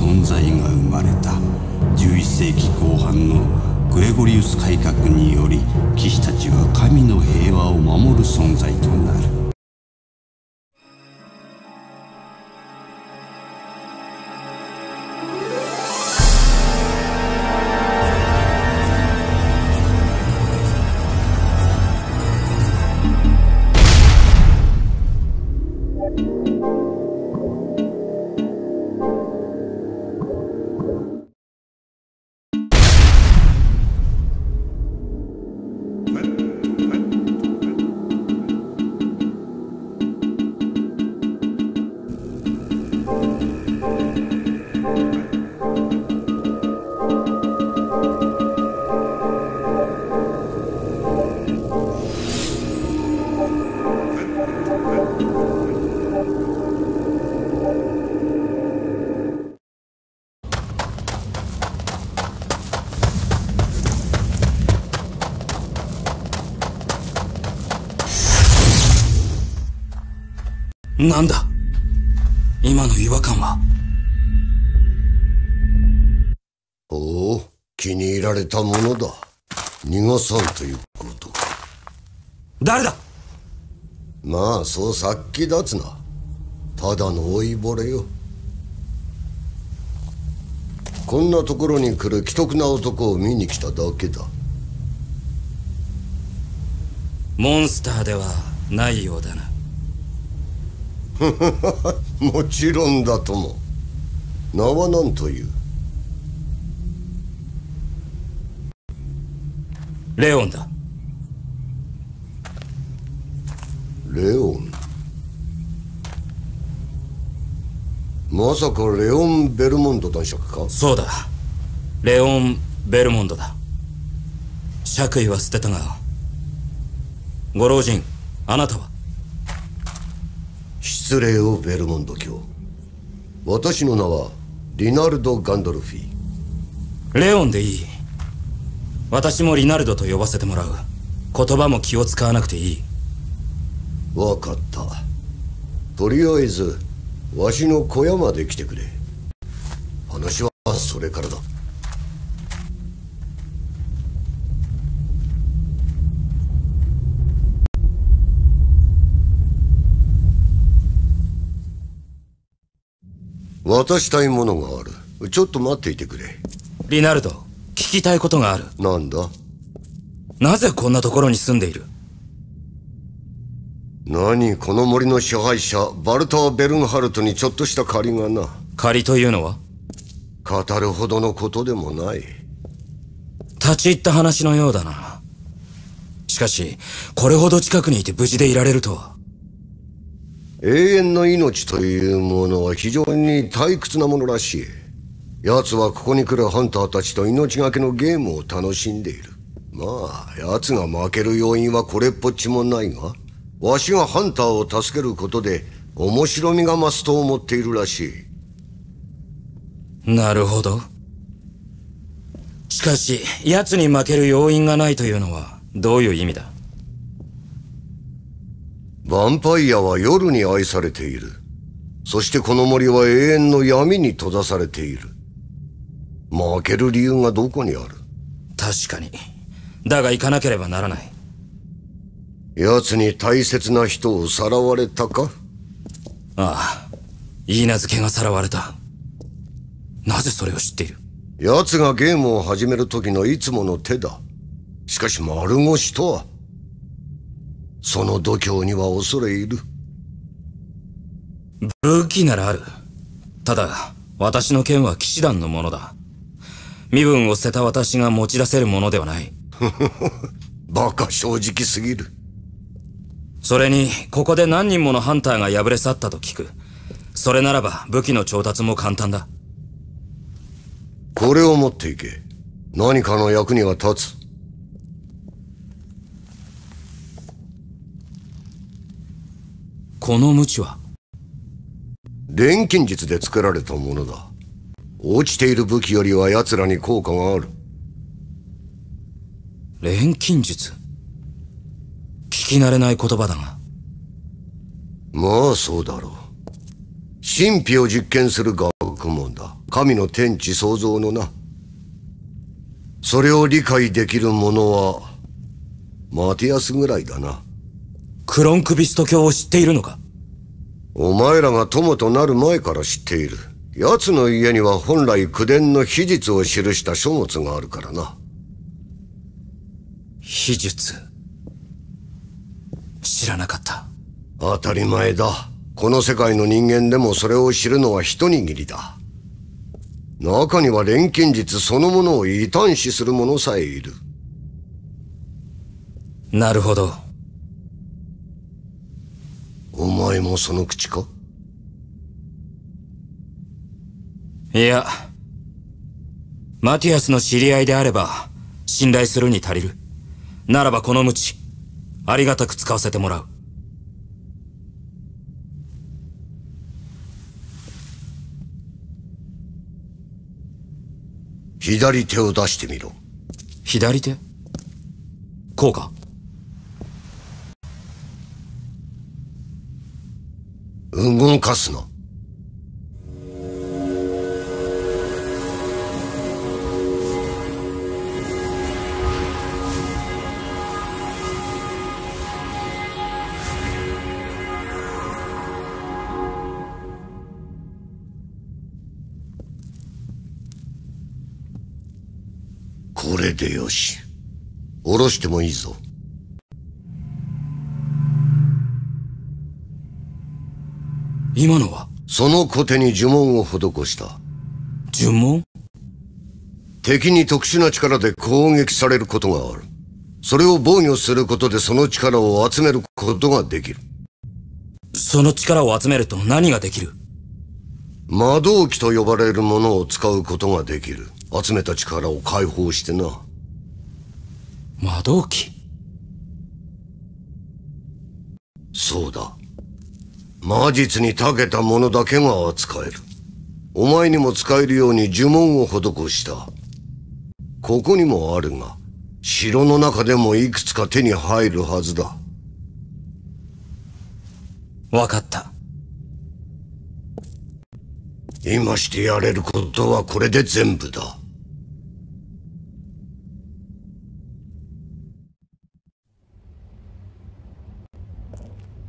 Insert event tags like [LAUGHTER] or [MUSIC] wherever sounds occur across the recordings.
存在が生まれた11世紀後半のグレゴリウス改革により騎士たちは神の平和を守る存在となる。なんだ？今の違和感は？おお気に入られたものだ。逃がさんということか。誰だ？まあそうさっき立つな。ただの老いぼれよ。こんなところに来る奇特な男を見に来ただけだ。モンスターではないようだな [LAUGHS] もちろんだとも。名は何という？レオンだ。レオン？まさかレオン・ベルモンド男爵か？そうだ。レオン・ベルモンドだ。爵位は捨てたがご老人あなたは失礼をベルモンド卿私の名はリナルド・ガンドルフィレオンでいい。私もリナルドと呼ばせてもらう。言葉も気を使わなくていい。わかった。とりあえずわしの小屋まで来てくれ。話はそれからだ渡したいものがある。ちょっと待っていてくれ。リナルド聞きたいことがある。なんだ？なぜこんなところに住んでいる？何この森の支配者バルター・ベルンハルトにちょっとした借りがな。借りというのは？語るほどのことでもない。立ち入った話のようだな。しかしこれほど近くにいて無事でいられるとは永遠の命というものは非常に退屈なものらしい。奴はここに来るハンターたちと命がけのゲームを楽しんでいる。まあ奴が負ける要因はこれっぽっちもないがわしがハンターを助けることで面白みが増すと思っているらしい。なるほど。しかし奴に負ける要因がないというのはどういう意味だ？ヴァンパイアは夜に愛されている。そしてこの森は永遠の闇に閉ざされている。負ける理由がどこにある？確かに。だが行かなければならない。奴に大切な人をさらわれたか？ああ。許名付けがさらわれた。なぜそれを知っている？奴がゲームを始める時のいつもの手だ。しかし丸腰とはその度胸には恐れ入る。武器ならある。ただ私の剣は騎士団のものだ。身分を捨てた私が持ち出せるものではない。[LAUGHS] バカ正直すぎる。それにここで何人ものハンターが敗れ去ったと聞く。それならば武器の調達も簡単だ。これを持っていけ。何かの役には立つこの鞭は？錬金術で作られたものだ。落ちている武器よりは奴らに効果がある。錬金術？聞き慣れない言葉だが。まあそうだろう。神秘を実験する学問だ。神の天地創造のな。それを理解できる者はマティアスぐらいだなクロンクビスト教を知っているのか？お前らが友となる前から知っている。奴の家には本来口伝の秘術を記した書物があるからな。秘術？知らなかった。当たり前だ。この世界の人間でもそれを知るのは一握りだ。中には錬金術そのものを異端視する者さえいる。なるほどお前もその口か？いやマティアスの知り合いであれば信頼するに足りる。ならばこの鞭ありがたく使わせてもらう。左手を出してみろ。左手？こうか動かすなこれでよし。下ろしてもいいぞ。今のは？その小手に呪文を施した。呪文？敵に特殊な力で攻撃されることがある。それを防御することでその力を集めることができる。その力を集めると何ができる？魔導機と呼ばれるものを使うことができる。集めた力を解放してな。魔導機そうだ魔術に長けた者だけが扱える。お前にも使えるように呪文を施した。ここにもあるが城の中でもいくつか手に入るはずだ。わかった。今してやれることはこれで全部だ。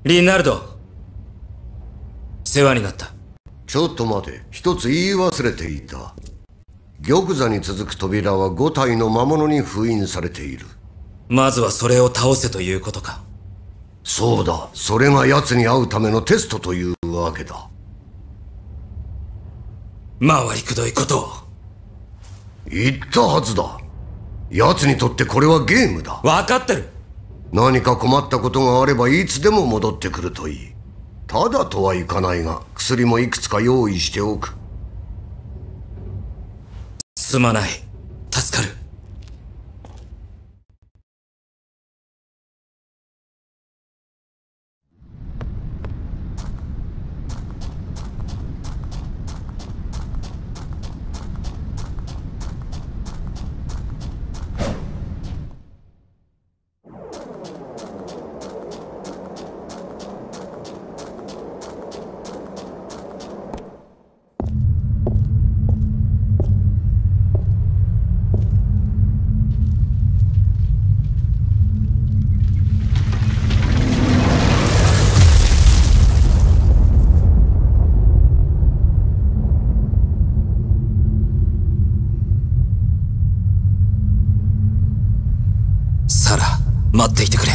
リナルド世話になった。ちょっと待て。一つ言い忘れていた。玉座に続く扉は5体の魔物に封印されている。まずはそれを倒せということか。そうだ。それが奴に会うためのテストというわけだ。回りくどいことを。言ったはずだ。奴にとってこれはゲームだ。分かってる。何か困ったことがあればいつでも戻ってくるといいただとはいかないが薬もいくつか用意しておく。すまない。助かる。待っていてくれ。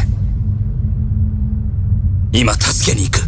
今助けに行く。